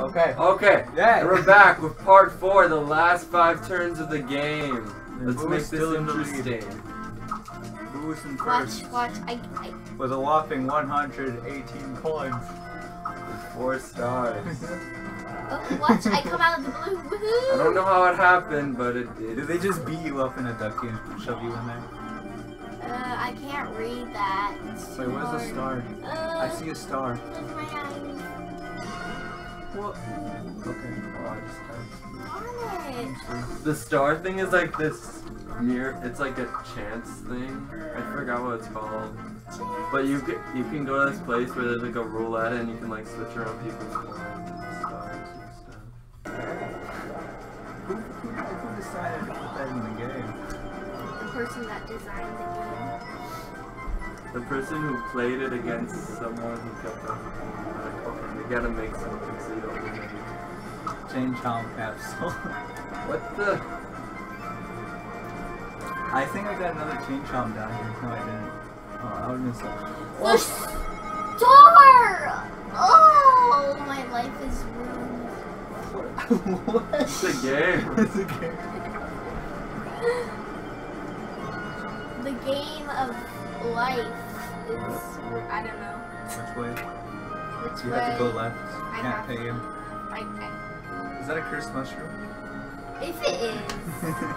Okay. Okay. Yeah. We're back with part four, the last five turns of the game. Let's make this still in the lead. interesting. Boo is in Watch, first watch. I, I, with a whopping 118 coins. With four stars. oh, watch. I come out of the blue. Woohoo! I don't know how it happened, but it Did did. they just beat you up in a ducky and shove you in there? Uh, I can't read that. It's Wait, too where's the star? Uh, I see a star. Close my eyes. What? Okay. I just typed. The star thing is like this mirror. It's like a chance thing. I forgot what it's called. But you can, you can go to this place where there's like a roulette and you can like switch around people's coins and stars and stuff. Who, who, who decided to put that in the game? The person that designed the game. The person who played it against someone who kept on like, okay, we gotta make something so you don't lose. Chain Chomp capsule. What the? I think I got another Chain Chomp down here. No, I didn't. Oh, I would miss it. The star! Oh, my life is ruined. what? It's a game. it's a game. The game of life is. I don't know. Which way? Which You way. have to go left. I Can't pay him. I, I, Is that a cursed mushroom? if it is.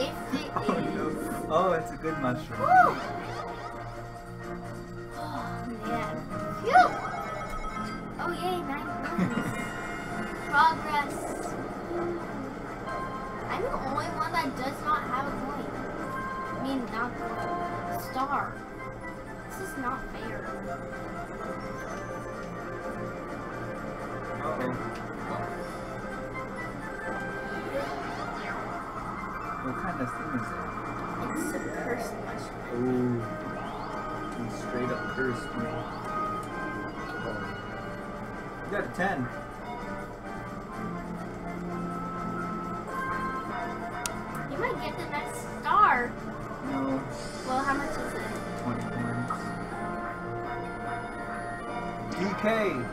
If it oh is. no. Oh, it's a good mushroom. Woo! Oh man. Phew! Oh yay, nine points. Progress. I'm the only one that does not have a coin. I mean, not a star. Is not fair. Uh-oh. What kind of thing is that? It's a cursed mushroom. Ooh. He straight up cursed me. You got a 10. DK!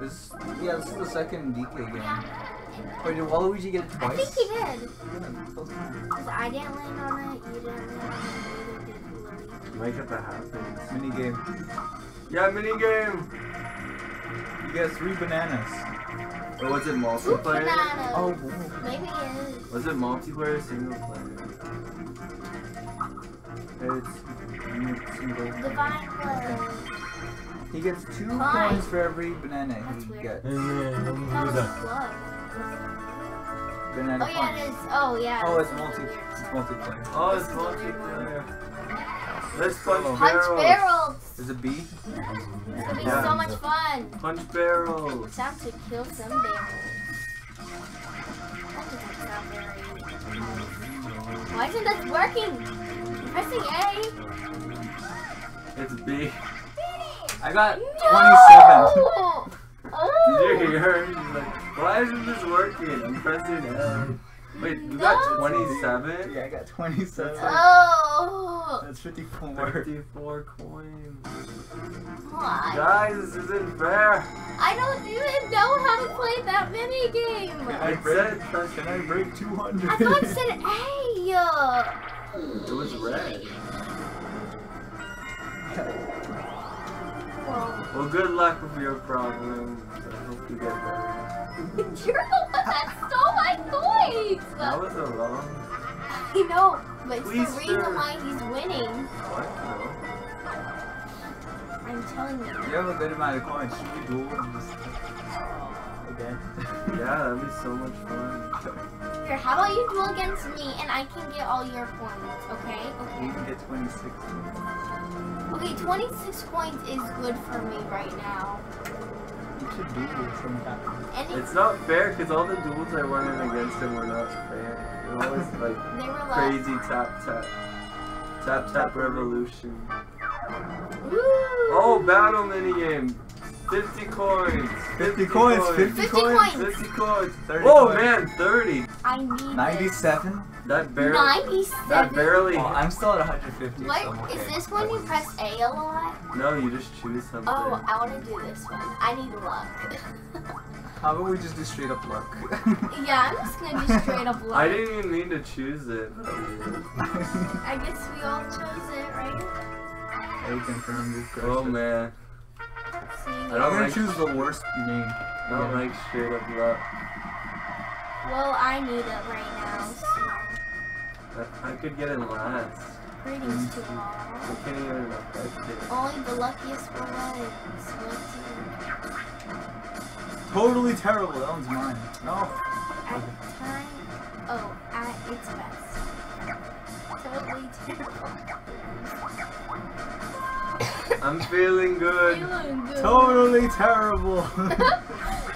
This, yeah, this is the second DK game. Wait, did Waluigi get it twice? I think he did. He got it both times. Because I didn't land on it, you didn't land on it, neither did Hillary. You might get the half Mini game. Yeah, mini game. You get three bananas. Or was it Two multiplayer? bananas. Oh, whoa. Maybe it is. Was it multiplayer or single player? It's single. Divine Blood. He gets two Fine. coins for every banana That's he weird. gets. That was. Banana Oh yeah, punch. it is. Oh yeah. Oh, it's it's multi. It's multiplayer. Oh, it's is a weird multiplayer. Let's punch Oh. Punch barrels. barrels. There's a B. It's gonna be Yeah. so much fun. Punch barrels. It's time to kill some barrels. That doesn't sound very. Why isn't this working? I'm pressing A. It's B. I got No! 27. Oh. Did you oh. hear her? Like, why isn't this working? I'm pressing L. Wait, you got 27? Yeah, I got 27. Oh. That's 54. 54 coins. Why? Guys, this isn't fair. I don't even know how to play that mini game. Can I I break, said can I break 200? I thought it said A. It was red. Well, good luck with your problem. I hope you get better. you're the one that stole my coins. That was a long. I know, but it's Please, the reason sir. why he's winning. Oh, what? I'm telling you. You have a good amount of coins. Should we duel. Again? Yeah, that'd be so much fun. Here, how about you duel against me and I can get all your points, okay? You Okay. can get 26. Okay, 26 points is good for me right now. You should duel sometime. And it's, It's not fair because all the duels I won in against him were not fair. It was like they were like, crazy tap tap. Tap tap revolution. Ooh. Oh, battle minigame. 50 coins. 50 coins, 50 50 coins. coins. 50 coins. 30 Whoa, coins. man, 30. I need 97? That barely. 97. That barely. Oh, I'm still at 150. so okay. is this when you press A a lot? No, you just choose something. Oh, I want to do this one. I need luck. How about we just do straight up luck? yeah, I'm just gonna do straight up luck. I didn't even mean to choose it. but I did. I guess we all chose it, right? I confirm this question. Oh man, See, I I'm don't gonna like- choose the worst name. I don't like straight up luck. well, I need it right now. So. I, I could get it last. Greetings mm-hmm. to I can't even affect it. Only the luckiest will win. What's Totally terrible. That one's mine. No. At time. Oh, at its best. Totally terrible. I'm feeling good. Feeling good. Totally terrible.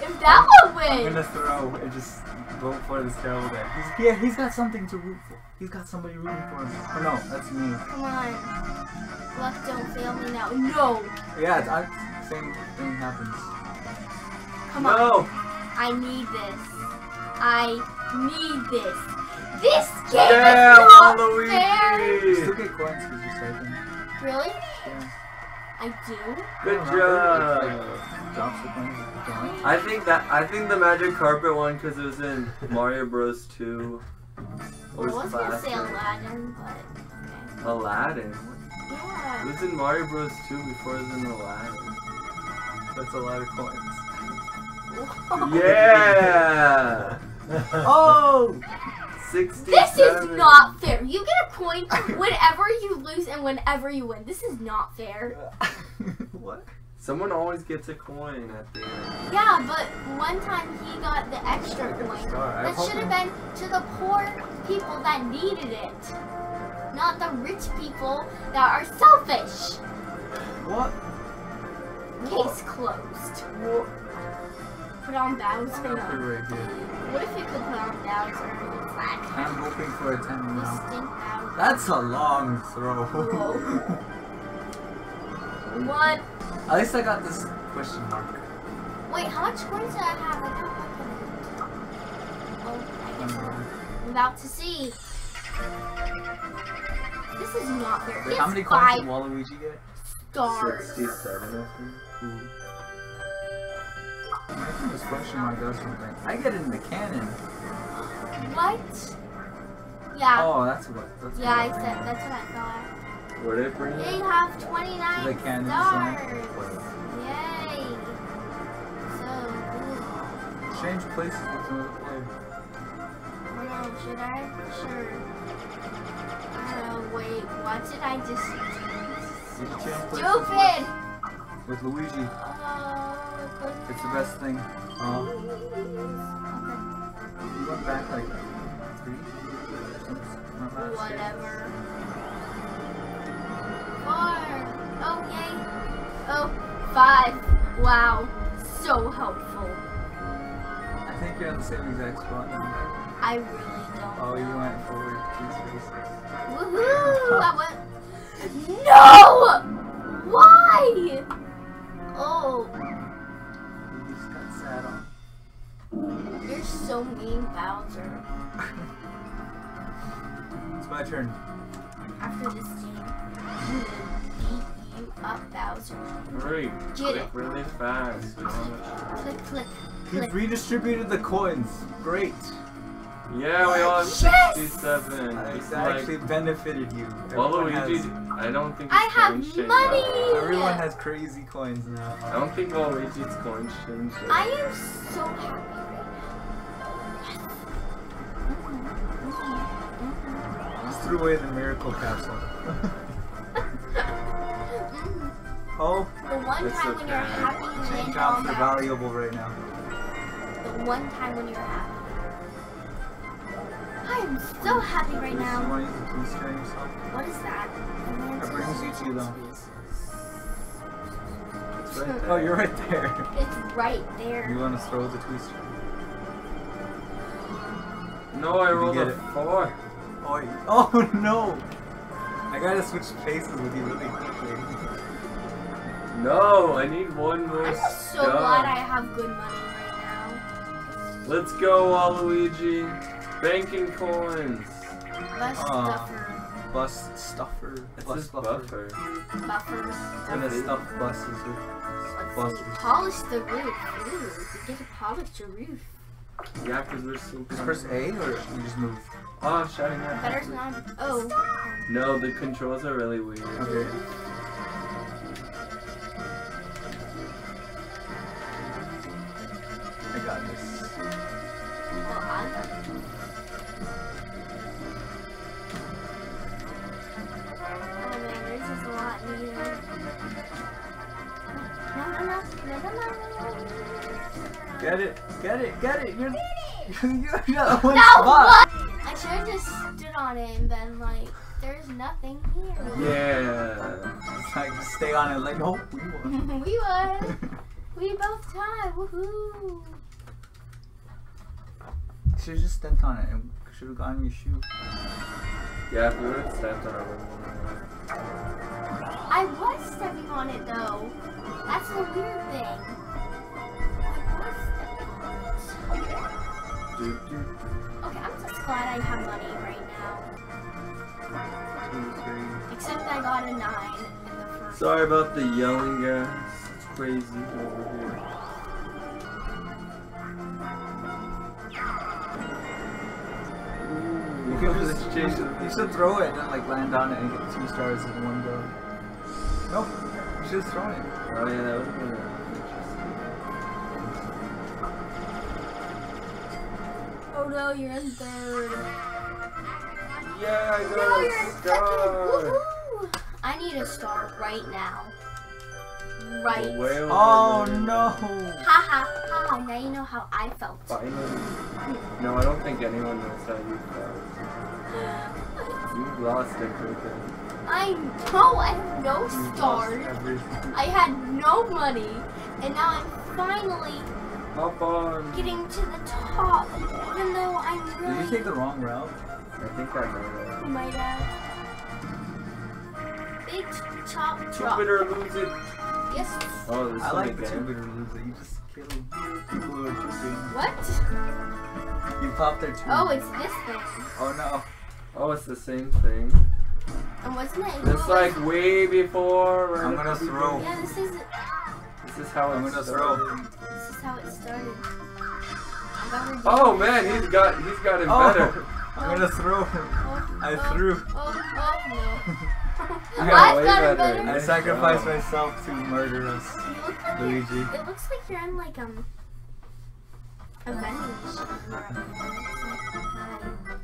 if that one I'm gonna throw and just vote for this terrible guy. He's, yeah, he's got something to root for. He's got somebody rooting for him. Oh no, that's me. Come on. Luck don't fail me now. No. Yeah, it's, I, same thing happens. Come on. No. I need this. I need this. This game Yeah, is not fair. You still get coins because you're typing. Really? Yeah. I do. Good I don't know, job. like, Drops the coins if you don't. I think that I think the magic carpet one because it was in Mario Bros 2. I was was gonna say. Aladdin, but okay. Aladdin. Yeah. It was in Mario Bros 2 before it was in Aladdin. That's a lot of coins. Yeah! Oh! 67. This is not fair. You get a coin whenever you lose and whenever you win. This is not fair. what? Someone always gets a coin at the end. Yeah, but one time he got the extra coin. That should have been to the poor people that needed it. Not the rich people that are selfish. What? Case closed. What? Put on I'm gonna put it Bowser. What if you could put on Bowser? It's I'm hoping for a 10 like now. distant Bowser. That's a long throw. what? At least I got this question mark. Wait, how much coins do I have? I don't fucking Oh, I guess um, I'm about to see. This is not fair. Wait, how many coins five did Waluigi get? stars. 67, I think. I think this question mark does something. I get it in the cannon. What? Yeah. Oh, that's what. That's yeah, I what said that's what I thought. Would it bring They have 29 The cannon stars. Yay. So cool. Change places with another player. I don't know, should I? Sure. Uh, wait, what did I just Did Stupid! With, with Luigi. Goodness. It's the best thing. Uh, went back like three since my last game. whatever. Four. Oh, yay. Oh, five. Wow. So helpful. I think you're at the same exact spot now. I really don't Oh, you went forward two spaces. Woohoo! I went. No! Why? So mean, Bowser. It's my turn. After this game, I'm gonna beat you up, Bowser. Hurry. Get click it. really fast. We don't Click, click, You've click. redistributed the coins. Great. Yeah, we all have Yes! 67. That It's that like, actually benefited you. Everyone Waluigi, has, I don't think I his have coins money! that much. everyone has crazy coins now. I don't think Waluigi's coins changed. I am so happy threw away the miracle castle. oh, The one It's time when you're okay. happy, you chain land are valuable right now. The one time when you're happy. I am so happy right You now. want to use the twist on yourself? What is that? That brings you to the- It's right Oh, you're right there. It's right there. You want to throw the twister? No, I Did you rolled a it? four. Oh, oh no! I gotta switch places with you really quickly. No, I need one more I'm just so star. glad I have good money right now. Let's go, Waluigi. Banking coins. Bus Aw. Uh, stuffer. Bus stuffer. It's bus this stuffer. buffer. Buffer. Gonna Okay. stuff buses with Let's buses. see. Polish the roof. Ooh, we get to polish the roof. Yeah, because we're so Just press A or you just move? Oh, shouting at Better not. Oh. No, the controls are really weird. Okay. I got this. Well, Oh man, there's just a lot needed. No, no, no, no, no, no. Get it, get it, get it. You're, you're not one No, spot. what? I should have just stood on it and been like, there's nothing here. Yeah. It's like stay on it. Like no, we won. we won. We both tied. Woohoo. Should have just stepped on it and should have gotten your shoe. Yeah, if we would have stepped on it, we I was stepping on it though. That's the weird thing. Okay, I'm just glad I have money right now. Except I got a nine in the first. Sorry about the yelling, guys. It's crazy over here. You Ooh, could just change you should, it. you should throw it and like land on it and get two stars in one go. Nope. You should have thrown it. Oh yeah, that would have no, you're in third. Yeah, I No, got you're a in star. I need a star right now. Right. Oh, way Oh no. Ha ha ha! Now you know how I felt. Finally. No, I don't think anyone knows how you felt. You lost everything. I know I have no You stars. I had no money, and now I'm finally Hop on. getting to the top. Even though I'm Did you take the wrong route? I think I know might have. Big chop that. drop. Keep it lose it. Yes. Oh, this I one like the two again. bitter. You just kill people who are choosing. What? You pop their two. Oh, it's this thing. Oh no. Oh, it's the same thing. And wasn't it? It's like way before. I'm gonna throw. Yeah, this is This is how I'm gonna throw. this is how it started. I've ever done Oh man, he's got he's got it Oh. better. I'm gonna throw him. Oh, I oh, threw. Oh, oh no. You got way I've better. better. I sacrificed myself to murder us. Like Luigi. It looks like you're in like um a vending machine. or a-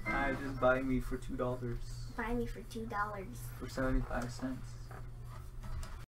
I just buy me for two dollars Buy me for two dollars. for seventy five cents.